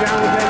down the